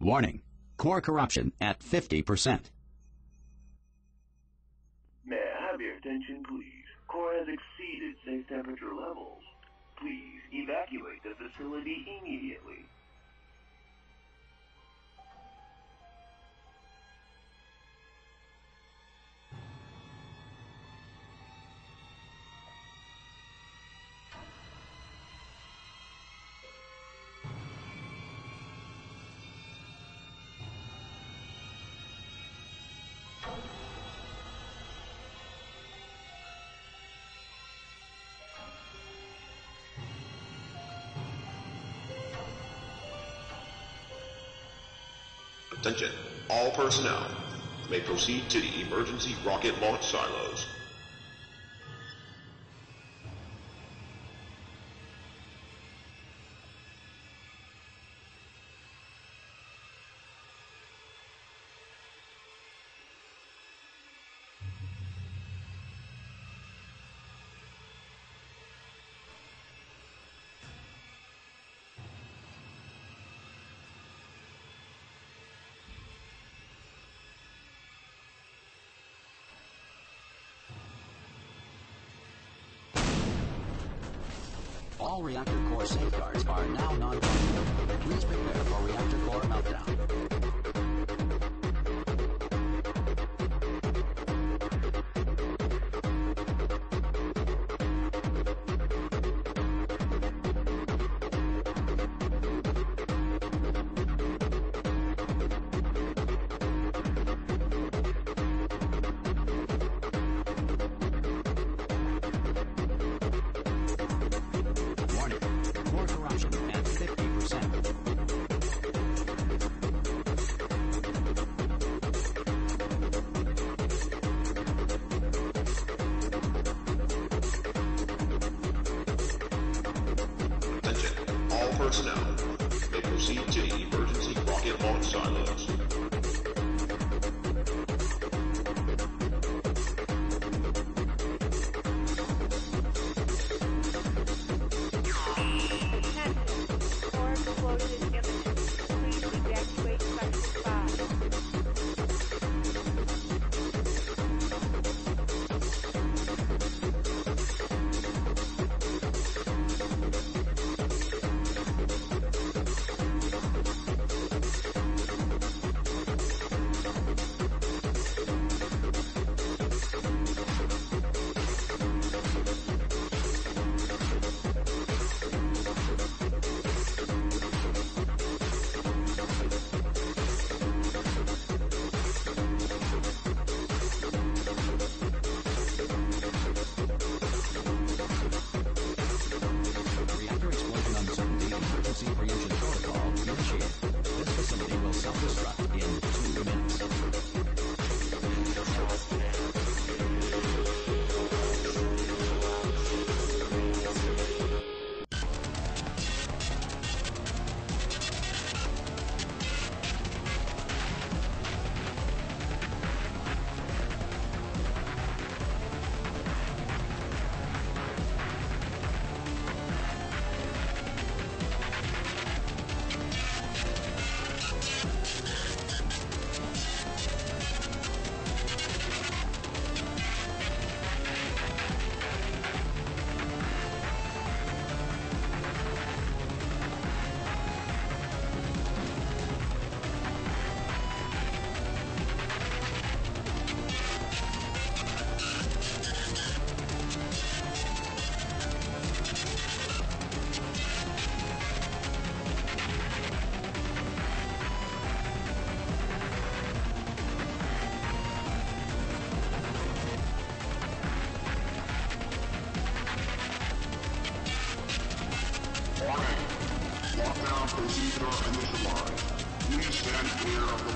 Warning. Core corruption at 50%. May I have your attention, please? Core has exceeded safe temperature levels. Please evacuate the facility immediately. Attention, all personnel may proceed to the emergency rocket launch silos. All reactor core safeguards are now non-functional. Please prepare for reactor core meltdown. Silence now. You proceed to emergency rocket launch silos. of the rock. In two minutes. Yeah.